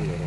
Allora,